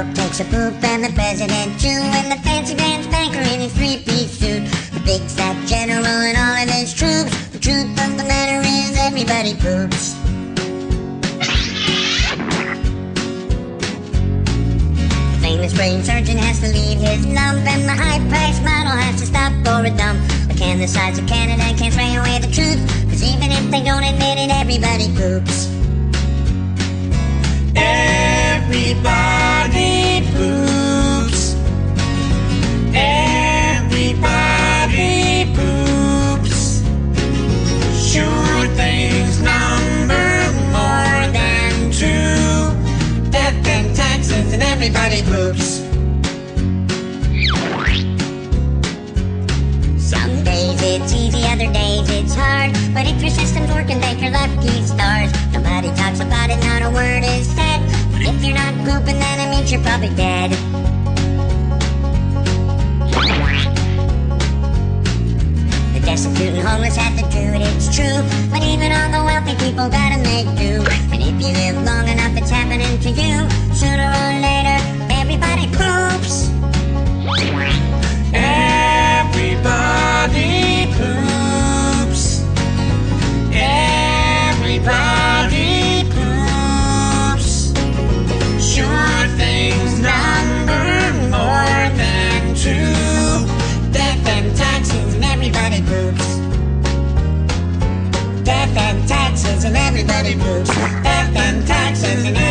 Pope takes a poop and the president too, and the fancy pants banker in his three-piece suit. The big fat general and all of his troops. The truth of the matter is everybody poops. The famous brain surgeon has to leave his lump, and the high-priced model has to stop for a dump. The can the size of Canada can't spray away the truth, cause even if they don't admit it, everybody poops. Everybody poops. Some days it's easy, other days it's hard. But if your system's working, thank your lucky stars. Nobody talks about it, not a word is said. But if you're not pooping, then it means you're probably dead. The destitute and homeless have to do it, it's true. But even all the wealthy people gotta make do. Death and taxes and everybody poops. Death and taxes and